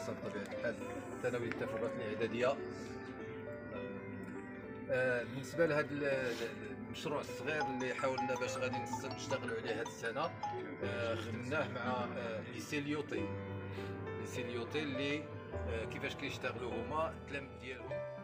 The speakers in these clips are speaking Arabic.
المؤسسه بطبيعه الحال الثانويه التفوقات الإعدادية. آه، بالنسبة لهذا المشروع الصغير اللي حاولنا باش غادي نشتغلوا عليه هذه السنة آه، خدمناه مع آه، ليسي ليوطي ليسي ليوطي اللي كيفاش كيشتغلوا هما التلاميذ ديالهم.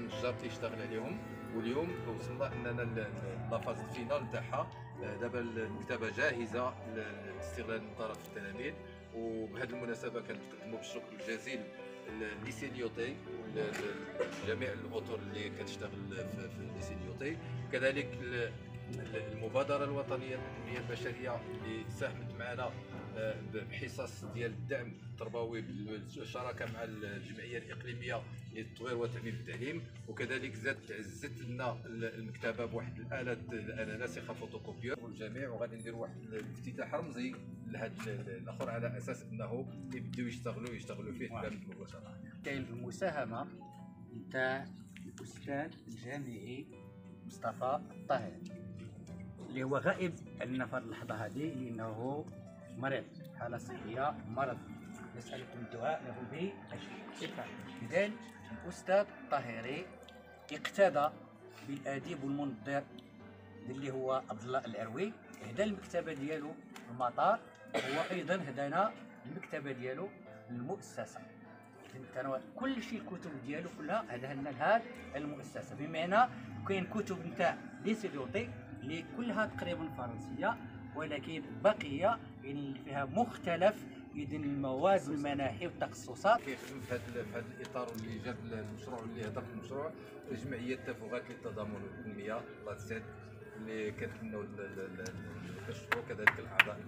النجار تيشتغل عليهم. واليوم وصلنا إننا la phase finale تاعها آه، دابا المكتبة جاهزة لاستغلال من طرف التلاميذ. وبهذه المناسبة كنقدموا بالشكر الجزيل ل lycée Lyautey وجميع الأطر اللي كتشتغل في في lycée Lyautey كذلك ال- ال- المبادرة الوطنية للتنميه البشرية اللي ساهمت معنا آه، بحصص ديال الدعم التربوي بالشراكة مع الجمعية الإقليمية للتطوير وتعميم التعليم وكذلك زاد عزت لنا المكتبة بواحد الاله الاله ناسخه فوتوكوبيور. والجميع وغادي ندير واحد الافتتاح رمزي لهذا الأخر على أساس أنه يبداو يشتغلوا يشتغلوا فيه بلا مباشرة. كاين المساهمة. نتاع الأستاذ الجامعي مصطفى الطاهر اللي هو غائب عندنا في هذه اللحظة هذه لأنه مريض حالة صحية مرض. نسألكم الدعاء له بالشفاء اذا الاستاذ الطاهري اقتدى بالآديب والمنظر اللي هو عبد الله العروي هدا المكتبه ديالو في المطار. هو أيضا هدانا المكتبه ديالو للمؤسسة. كان كل شيء الكتب ديالو كلها هذا لنا لهاد المؤسسة. بمعنى كاين كتب نتاع ليسيدوطي اللي كلها تقريبا فرنسية ولكن بقية اللي فيها مختلف اذن المواد والمناحي والتخصصات كيخدم في هذا في هذا الإطار اللي جاب المشروع اللي هدف المشروع جمعيه تفوقات للتضامن والتنميه الله تسعد اللي كنتمنوا كذلك الأعضاء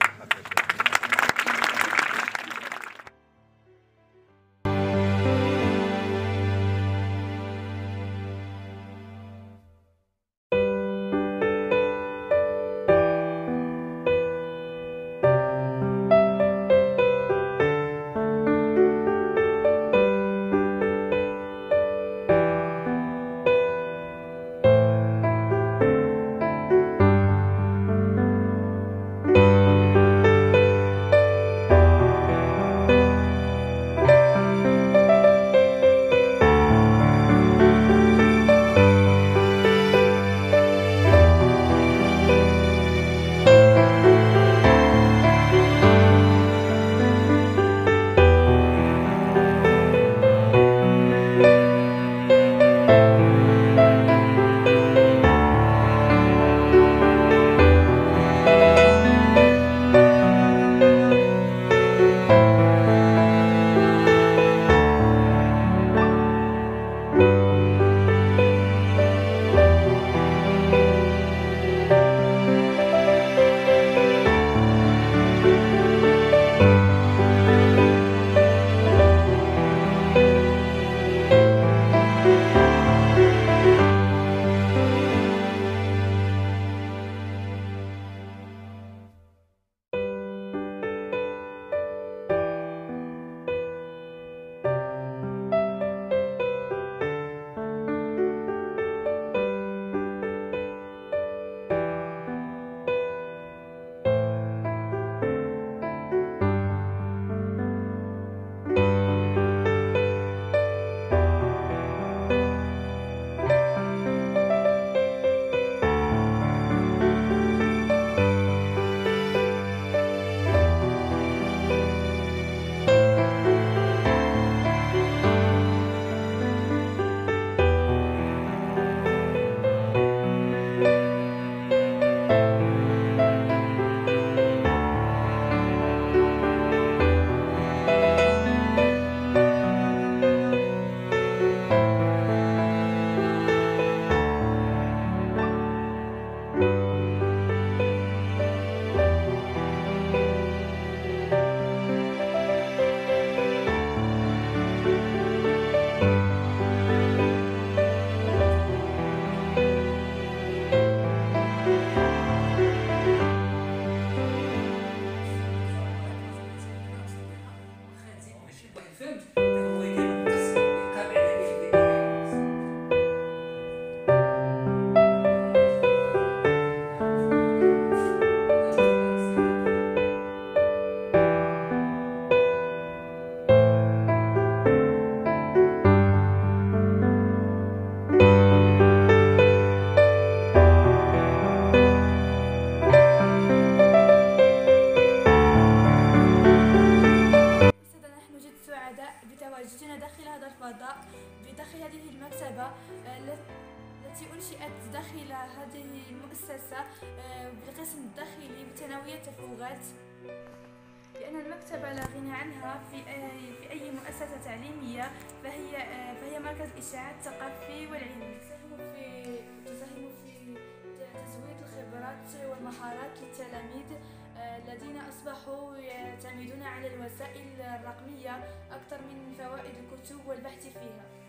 أنشئت داخل هذه المؤسسة آه، بالقسم الداخلي بتناوي التفوغات لأن المكتبة لا غنى عنها في أي, في أي مؤسسة تعليمية فهي آه، فهي مركز إشاعة الثقافي والعلمي. تساهم في في تزويد الخبرات والمهارات للتلاميذ آه، الذين أصبحوا يعتمدون على الوسائل الرقمية أكثر من فوائد الكتب والبحث فيها.